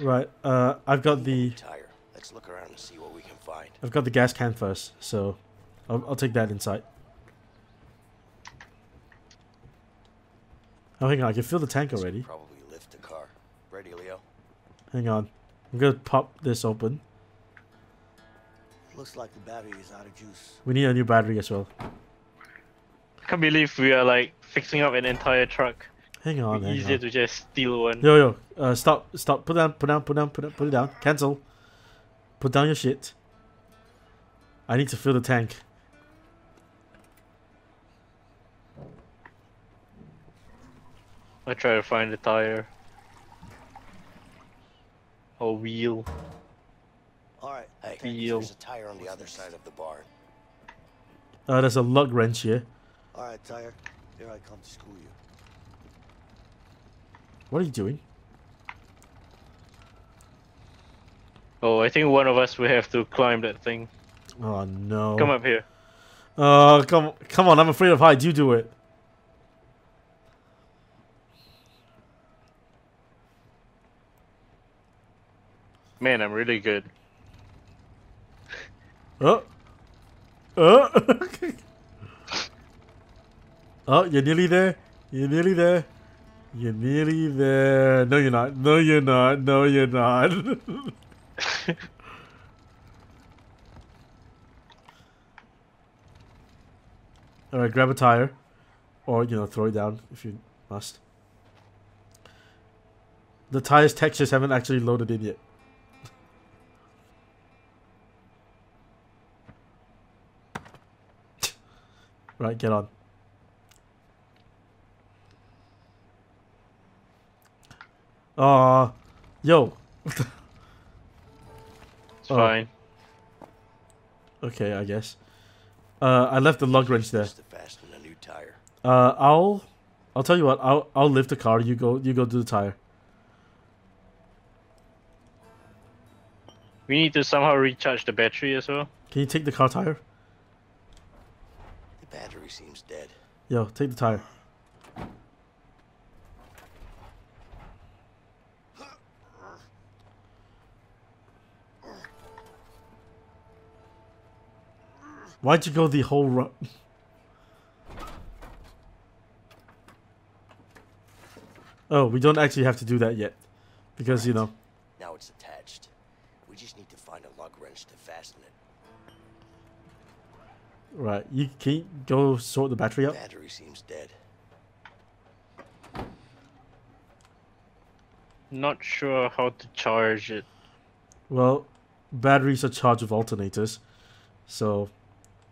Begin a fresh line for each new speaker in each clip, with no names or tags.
Right. Uh, I've got the
tire. Let's look around and see what we can find.
I've got the gas can first, so I'll, I'll take that inside. Oh, hang on. I can fill the tank already.
Probably lift the car. Ready, Leo?
Hang on. I'm gonna pop this open.
Looks like the battery is out of juice.
We need a new battery as well.
I can't believe we are like fixing up an entire truck.
Hang on. Hang
easier
on.
to just steal one.
Yo, yo. Uh, stop. Stop. Put down. Put down. Put down. Put down. Put it down. Cancel. Put down your shit. I need to fill the tank.
I try to find the tire. Or wheel.
All right.
Hey,
Wheel.
there's a tire on the other side of the barn.
Uh, there's a lug wrench here.
All right, tire. Here I come to school you.
What are you doing?
Oh, I think one of us will have to climb that thing.
Oh no.
Come up here.
Oh, come, come on! I'm afraid of heights. You do it.
Man, I'm really good.
Oh. Oh. oh, you're nearly there. You're nearly there. You're nearly there. No, you're not. No, you're not. No, you're not. All right, grab a tire, or you know, throw it down if you must. The tires textures haven't actually loaded in yet. Right, get on. Aw, yo.
It's
Oh.
fine.
Okay, I guess. Uh, I left the lug wrench there.
Just to fasten a new tire.
Uh, I'll, I'll tell you what. I'll, I'll lift the car. You go, you go do the tire.
We need to somehow recharge the battery as well.
Can you take the car tire?
The battery seems dead.
Yo, take the tire. Why'd you go the whole run? Oh, we don't actually have to do that yet. Because, you know.
Now it's attached. We just need to find a lug wrench to fasten it.
Right, you can you go sort the battery out?
Battery seems dead.
Not sure how to charge it.
Well, batteries are charged with alternators. So,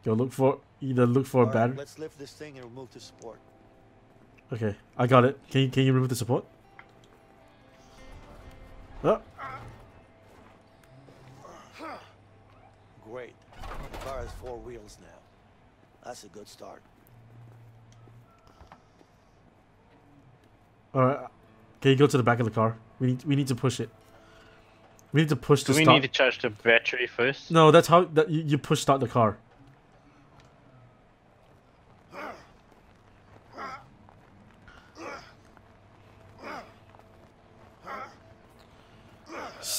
go look for, either look for
All
a
right,
battery.
let's lift this thing and remove the support.
Okay, I got it. Can you, can you remove the support? Oh,
Great. The car has four wheels now. That's a good start.
alright. Can you go to the back of the car? We need we need to push it. We need to push
Do
the
we
start.
need to charge the battery first?
No, that's how that you, you push start the car.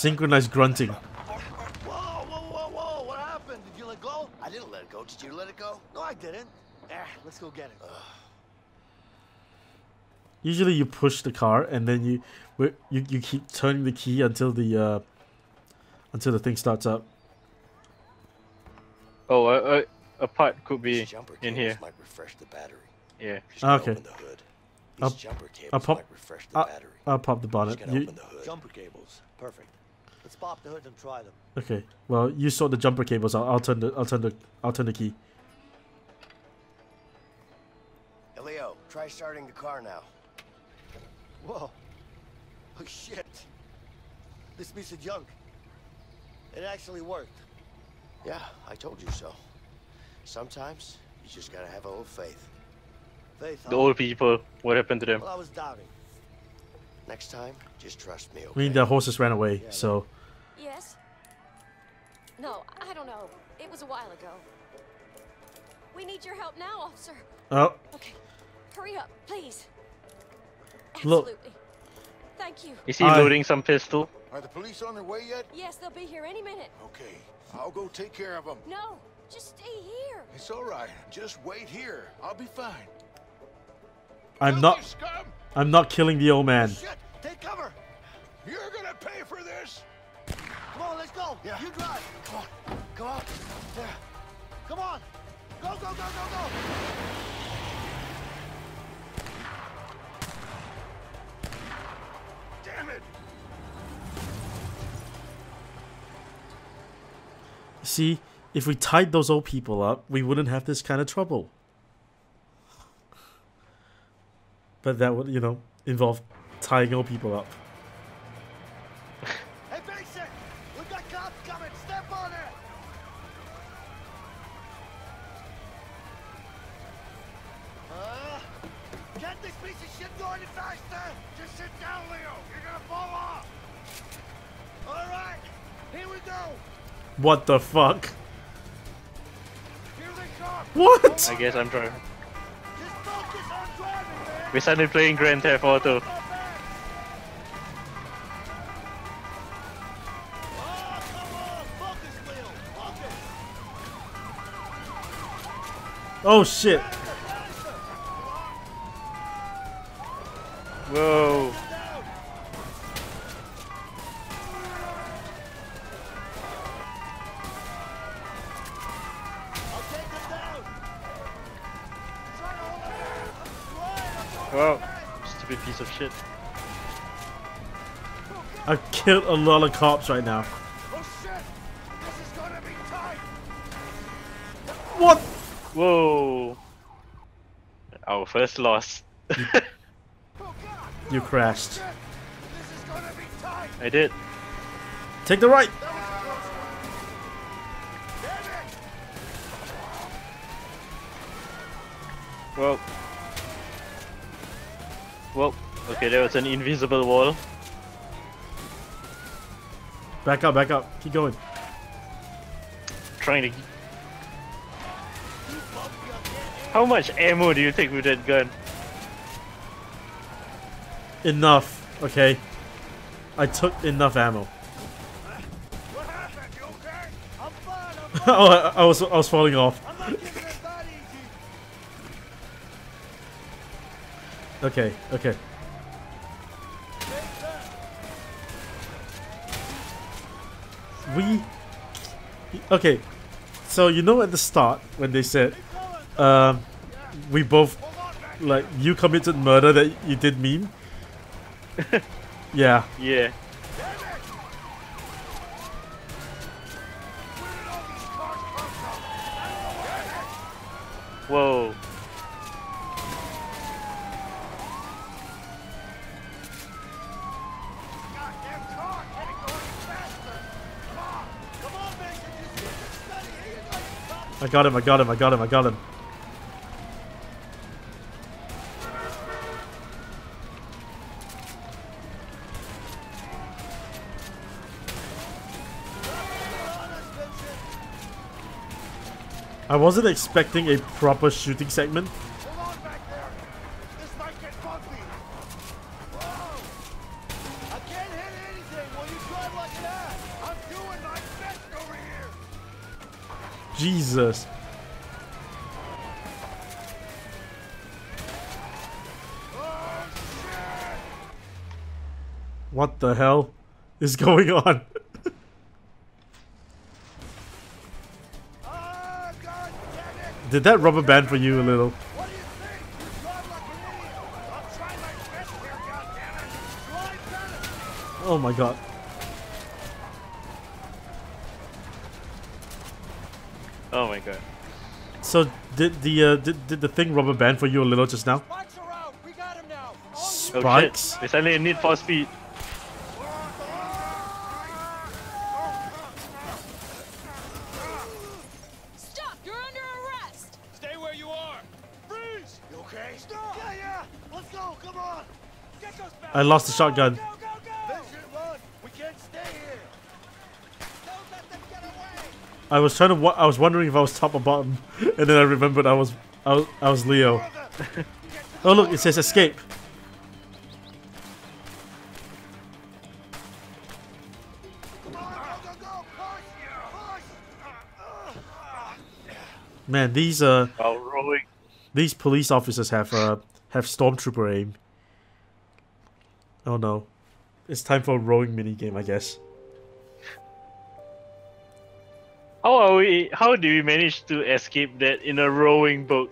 Synchronized grunting.
Whoa, whoa, whoa, whoa! What happened? Did you let go?
I didn't let it go. Did you let it go?
No, I didn't. Ah, let's go get it.
Usually you push the car and then you you you keep turning the key until the uh until the thing starts up.
Oh, a, a, a part could be in here.
might refresh the battery.
Yeah.
Okay.
open the hood. These
I'll-
jumper cables
I'll pop-
might refresh the
I'll-
battery.
I'll pop the
Just
bonnet. You,
open the hood.
Jumper cables. Perfect. Let's pop the hood and try them.
okay. Well, you sort the jumper cables. I'll, I'll turn the I'll turn the I'll turn the key.
Hey, Leo, try starting the car now.
Whoa. Oh, shit. This piece of junk. It actually worked.
Yeah, I told you so. Sometimes you just gotta have a little faith.
Faith,
The old people, what happened to them?
Well, I was doubting.
Next time, just trust me, okay?
We mean the horses ran away,
Yeah,
so
Yes? No, I don't know. It was a while ago. We need your help now, officer.
oh
Okay, hurry up, please.
Look.
Absolutely. Thank you.
Is he
I-
loading some pistol?
Are the police on their way yet?
Yes, they'll be here any minute.
Okay, I'll go take care of them.
No, just stay here.
It's all right. Just wait here. I'll be fine.
I'm
Help
not.
Me, scum!
I'm not killing the old man.
Shit! Take cover!
You're gonna pay for this.
Come on, let's go!
Yeah.
You drive!
Come on, come on. Yeah.
Come on! Go, go, go, go, go!
Damn it!
See, if we tied those old people up, we wouldn't have this kind of trouble. But that would, you know, involve tying all people up.
Hey, Mason! We got cops coming! Step on it! Uh, get this piece of shit going faster! Just sit down, Leo! You're gonna fall off! Alright! Here we go!
What the fuck?
Here they come!
What?
I guess I'm driving. We're suddenly playing Grand Theft Auto.
Oh
shit.
Right, I'm going
Whoa. Stupid piece of shit.
I've killed a lot of cops right now.
Oh shit! This is gonna be tight!
What?
Whoa. Our first loss.
Oh!
You crashed.
Shit! This is gonna be tight!
I did.
Take the right.
Okay, there was an invisible wall.
Back up, back up. Keep going.
Trying to. How much ammo do you take with that gun?
Enough. Okay. I took enough ammo.
What happened? You okay? I'm fine, I'm fine!
oh, I, I was I was falling off.
I'm not giving it that easy!
Okay, okay.
Take that!
We. Okay. So you know at the start when they said, um, we both
Hold on, man!
like you committed murder that you did meme. yeah.
Yeah.
Damn it! Where did all these cars come from? Damn it!
Whoa.
Goddamn car can't go any faster! Come on! Come on, Mason! Just get this steady! Here you go, you cop!
I got him. I got him. I got him. I got him. I wasn't expecting a proper shooting segment.
I'm doing my best over here!
Jesus. What the hell is going on?
God!
Did that rubber band for you a little? Oh my
you
So did the uh, did, did the thing rubber band for you a little just now?
Spikes are out! We got him now!
Oh
Spikes?
shit. There's only a need for speed.
Stop! You're under arrest!
Stay where you are! Freeze! You okay? Stop! Yeah, yeah! Let's go! Come on! Get those back!
I lost the shotgun.
Go, go, go! Vincent, run! We can't stay here! Don't let them get away!
I was trying to. I was wondering if I was top or bottom, and then I remembered I was. I was, I was Leo. Oh look, it says escape. Man, these uh
rowing.
these police officers have uh have stormtrooper aim. Oh no. It's time for a rowing mini game, I guess.
How are we? How do we manage to escape that in a rowing boat?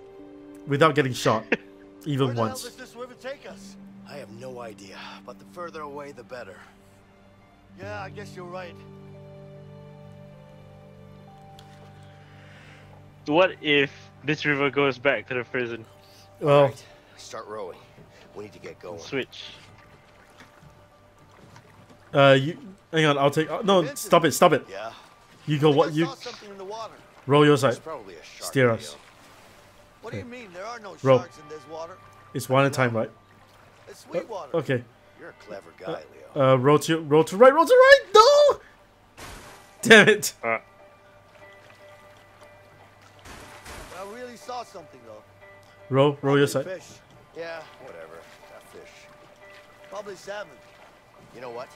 Without getting shot. Even
Where the hell
once.
does this river take us?
I have no idea, but the further away, the better.
Yeah, I guess you're right.
What if this river goes back to the prison?
Well
Right, start rowing. We need to get going.
Switch.
uh you hang on, I'll take oh, no stop it, stop it.
Yeah,
You go what you
something in the water.
roll your side.
probably a shark.
Steer
Leo.
us.
What do you mean? There are no
Row.
sharks in this water.
It's one at a time, right?
It's
Uh,
sweet water.
okay.
You're a clever guy, Leo.
Uh roll to roll to right, roll to right! No! Damn it.
Uh,
I really saw something though.
Roll, roll your side.
Fish.
yeah, whatever. That fish.
Probably salmon.
You know what?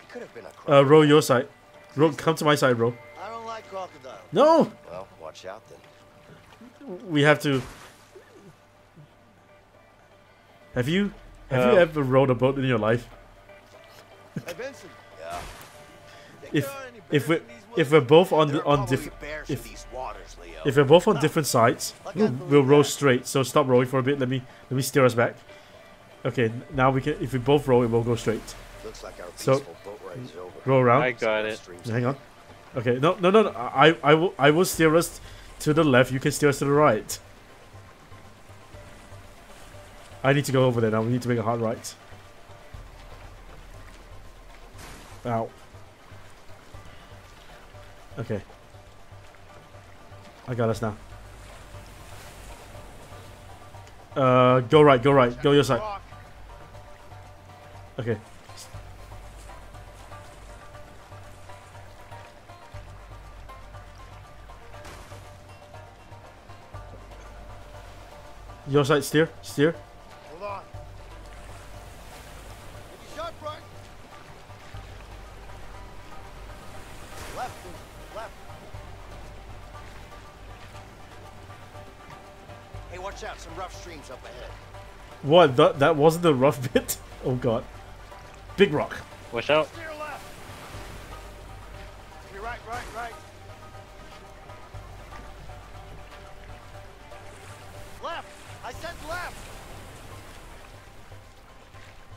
It could have been a
Uh roll your side. Roll come to my side, bro.
I don't like crocodile.
No!
Well, watch out then.
We have to Have you have you
Uh,
ever rowed a boat in your life?
Hey Vincent,
Yeah.
think
If
there are any
if we
in these
if
woods?
we're both on
There
the on different if-
waters,
if we're both on different sides, we'll, we'll row straight. So stop rowing for a bit. Let me let me steer us back. Okay, now we can. If we both row, it will go straight.
Looks like our
So-
peaceful boat ride is over.
Row around.
I got it.
Hang on. Okay, no, no, no, no. I, I will, I will steer us to the left. You can steer us to the right. I need to go over there now. We need to make a hard right. Ow. Okay. I got us now. Uh, go right, go right, go your side. Okay. Your side, steer, steer.
Hold on. Get your shot, Brian. Left, left.
Hey, watch out. Some rough streams up ahead.
What? That that wasn't the rough bit. Oh god. Big rock.
watch out.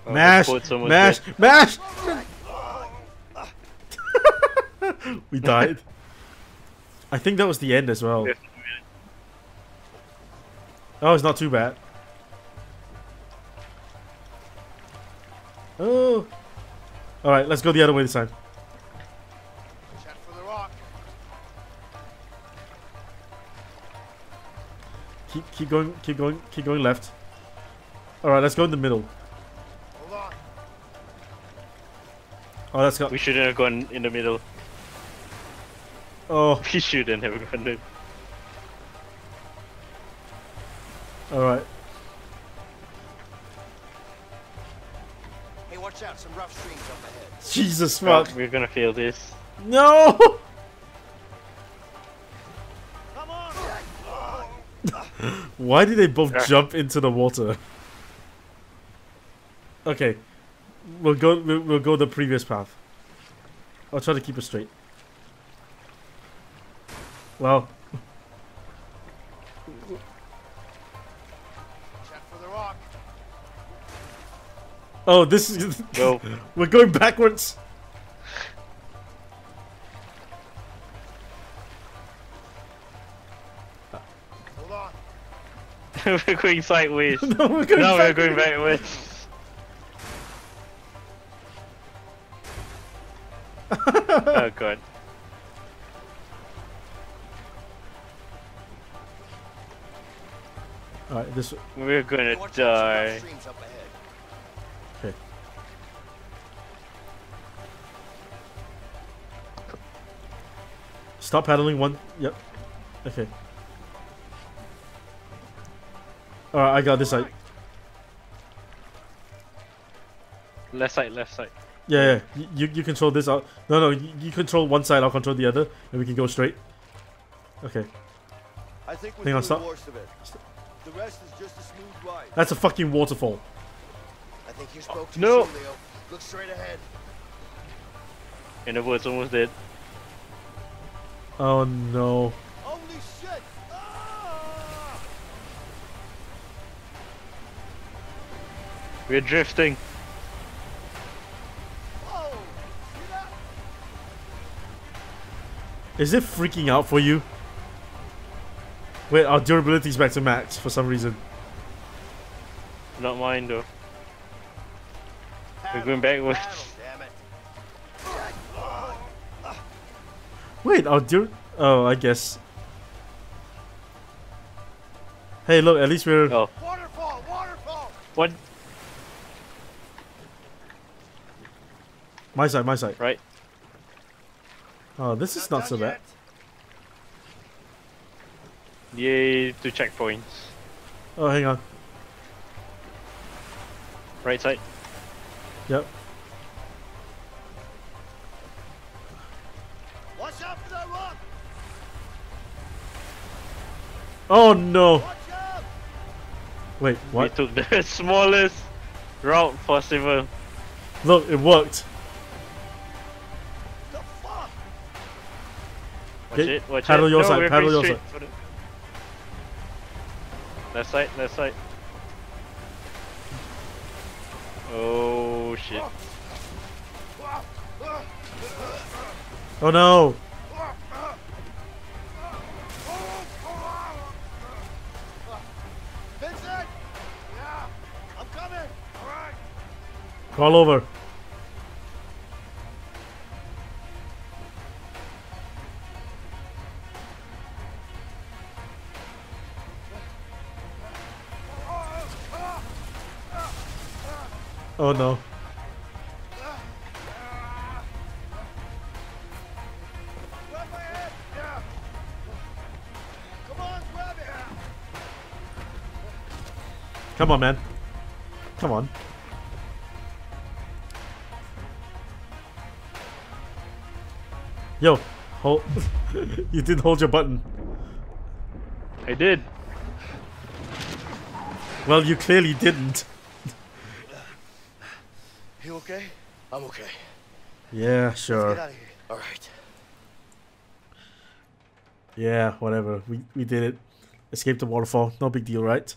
Oh,
mash,
this boat's almost
mash,
dead.
mash. we died. I think that was the end as well. Oh, it's not too bad. Oh. All right, let's go the other way this time.
Check for the rock.
Keep keep going, keep going, keep going left. All right, let's go in the middle. Oh, let's go.
We shouldn't have gone in the middle.
Oh,
We shouldn't have gone in.
all right.
Hey, watch out. Some rough streams up ahead.
Jesus
Oh, we're gonna fail this.
No.
Come on.
Why did they both
ah.
jump into the water? Okay, we'll go. We'll, we'll go the previous path. I'll try to keep it straight. Well,
Check for the rock.
oh, this is.
Go.
We're going backwards.
Hold on.
we're going sideways.
no, we're going.
now we're going backwards. oh god.
All right, this.
We're gonna
Hey, watch out. Some rough
die.
streams up ahead.
Okay. Stop paddling. One. Yep. Okay. All right, I got this side.
Left side, left side.
Yeah, yeah. You you control this. I'll, no, no. You, you control one side. I'll control the other, and we can go straight. Okay.
I think we're
Hang on, stop.
the worst of it. The rest is just a smooth ride.
That's a fucking waterfall.
I think you spoke too
No.
soon, Leo. Look straight ahead.
In the woods, almost dead.
Oh no.
Holy shit! Ah!
We're drifting.
Is it freaking out for you? Wait, our durability's back to max for some reason.
Not mine though. We're going backwards.
Damn it.
Wait, our dur- Oh, I guess. Hey, look, at least we're.
Oh,
Waterfall! Waterfall!
what?
My side, my side.
Right.
Oh, this is not so
done
bad.
yet.
Yay, two checkpoints.
Oh, hang on.
Right side.
Yep.
Watch out for that rock!
Oh no!
Watch out!
Wait,
We took the smallest route possible.
Look, it worked.
Watch
Okay,
it, watch
paddle
it.
your
no,
side,
we're
paddle
going
your
straight for the- Left side, left side. Oh shit.
Oh no!
Vincent! Yeah! I'm coming! Alright!
Crawl over. Oh no.
Grab my head! Yeah! Come on!
Come on, man. Come on. Yo, hold. you didn't hold your button.
I did.
Well, you clearly didn't.
You okay? I'm okay.
Yeah, sure.
out of here. All right.
Yeah, whatever. We we did it. Escaped the waterfall. No big deal, right?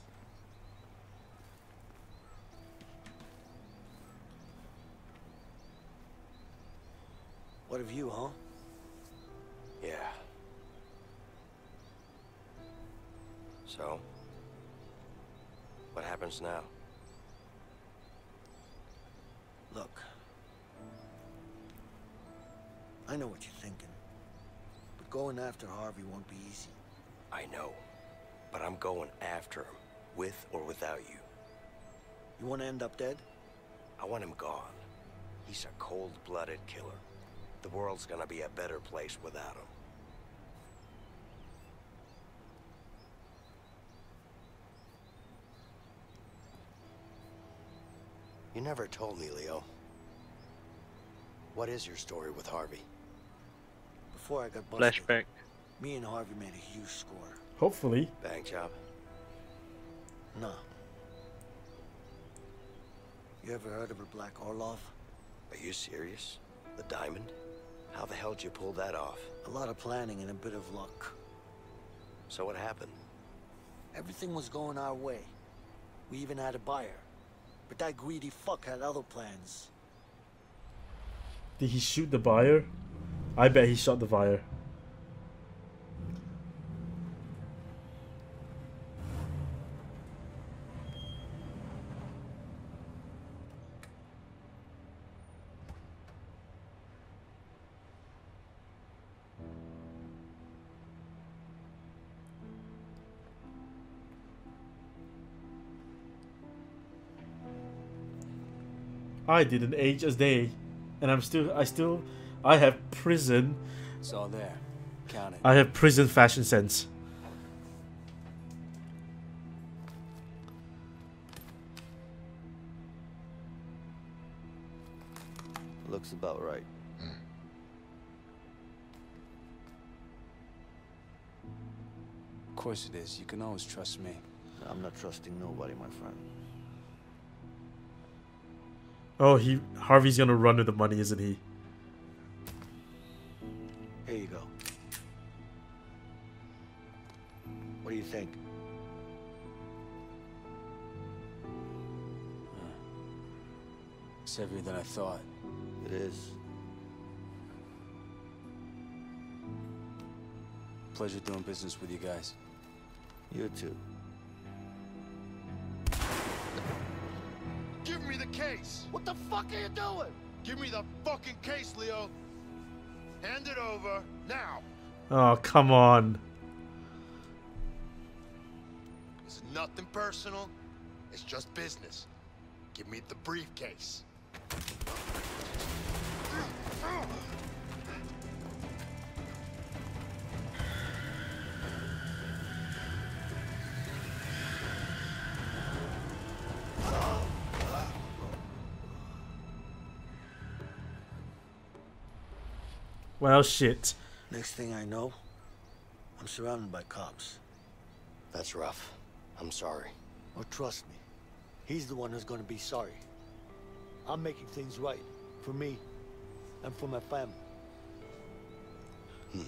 What of you, huh? Yeah. So? What happens now?
Look. I know what you're thinking. But going after Harvey won't be easy.
I know. But I'm going after him, with or without you.
You want to end up dead?
I want him gone. He's a cold-blooded killer. The world's gonna be a better place without him. You never told me, Leo. What is your story with Harvey?
Before I got busted,
Flashback.
me and Harvey made a huge score.
Hopefully.
Bank job?
Nah. You ever heard of a Black Orlov?
Are you serious? The diamond? How the hell did you pull that off?
A lot of planning and a bit of luck.
So what happened?
Everything was going our way. We even had a buyer. But that greedy fuck had other plans.
Did he shoot the buyer? I bet he shot the buyer. I didn't age a day, and I'm still, I still, I have prison,
It's all there. Count it.
I have prison fashion sense.
Looks about right.
Of course it is. You can always trust me.
I'm not trusting nobody, my friend.
Oh, he Harvey's gonna run with the money, isn't he?
Here you go. What do you think?
It's heavier than I thought.
It is.
Pleasure doing business with you guys.
You too.
Case.
What the fuck are you doing?
Give me the fucking case, Leo. Hand it over now.
Oh, come on.
It's nothing personal. It's just business. Give me the briefcase.
Well, shit.
Next thing I know, I'm surrounded by cops.
That's rough. I'm sorry.
Oh, trust me. He's the one who's gonna be sorry. I'm making things right. For me. And for my family. Hmm.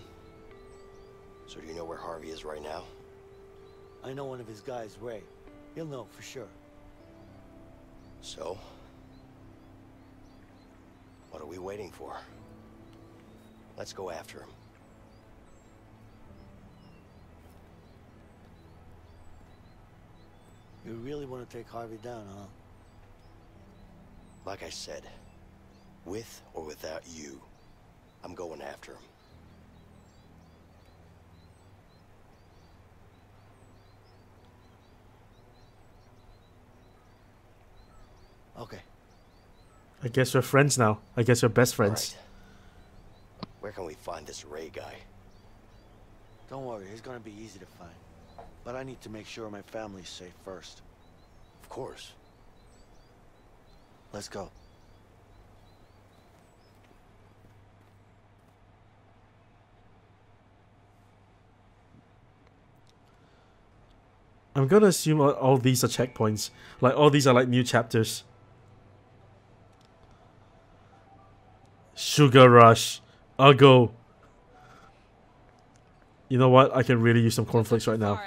So do you know where Harvey is right now?
I know one of his guys, Ray. He'll know for sure.
So? What are we waiting for? Let's go after him.
You really want to take Harvey down, huh?
Like I said, with or without you, I'm going after him.
Okay.
I guess we're friends now. I guess we're best
All
friends.
Right. Where can we find this Ray guy?
Don't worry, he's gonna be easy to find. But I need to make sure my family's safe first.
Of course.
Let's go.
I'm gonna assume all, all these are checkpoints. Like all these are like new chapters. Sugar Rush. Uggo. You know what? I can really use some cornflakes right now.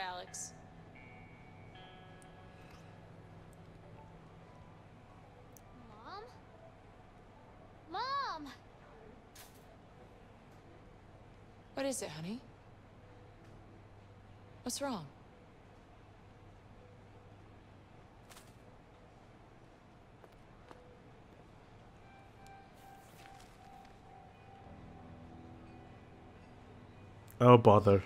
Bother.